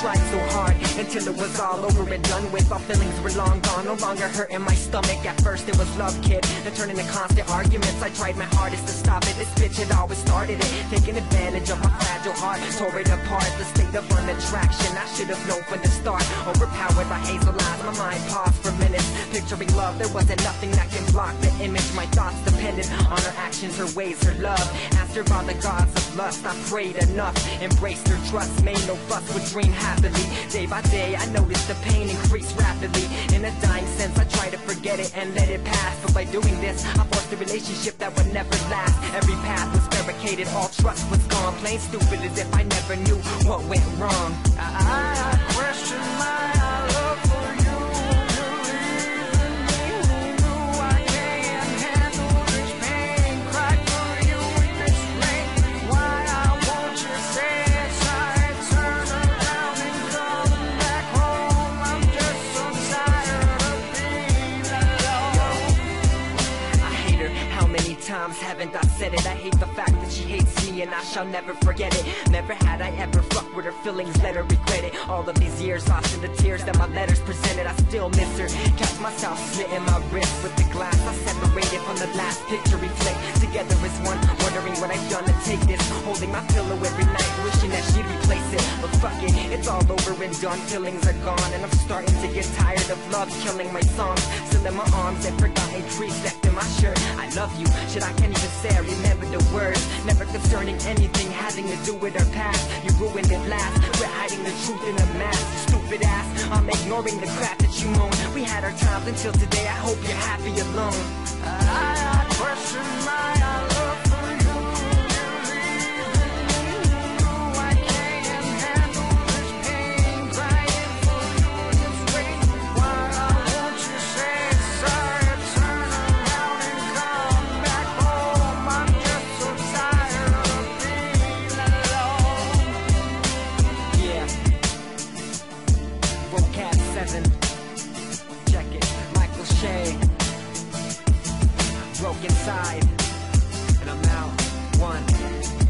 tried so hard until it was all over and done with. My feelings were long gone, no longer hurting my stomach. At first it was love, kid, then turning to constant arguments. I tried my hardest to stop it. This bitch had always started it, taking advantage of my fragile heart. Tore it apart, the state of unattraction. I should have known from the start. Overpowered by hazel eyes, my mind paused for minutes. Picturing love, there wasn't nothing that can block the image. My thoughts depended on her ways, her love. Her about the gods of lust, I prayed enough. Embraced her trust, made no fuss, would dream happily. Day by day, I noticed the pain increase rapidly. In a dying sense, I try to forget it and let it pass. But by doing this, I forced a relationship that would never last. Every path was barricaded, all trust was gone. Plain stupid as if I never knew what went wrong. I, I question my times haven't I said it? I hate the fact that she hates me and I shall never forget it. Never had I ever fucked with her feelings, let her regret it. All of these years lost in the tears that my letters presented, I still miss her. Catch myself slitting my wrist with the glass. I separated from the last picture reflect. Together as one, wondering what I've done to take this. Holding my pillow every all over and done. Feelings are gone, and I'm starting to get tired of love killing my songs. Still in my arms and forgotten crease left in my shirt. I love you, shit I can't even say I remember the words. Never concerning anything having to do with our past. You ruined it last. We're hiding the truth in a mask. Stupid ass, I'm ignoring the crap that you moan. We had our times until today. I hope you're happy alone. I question seven. Check it, Michael Shea. Broke inside, and I'm out. One.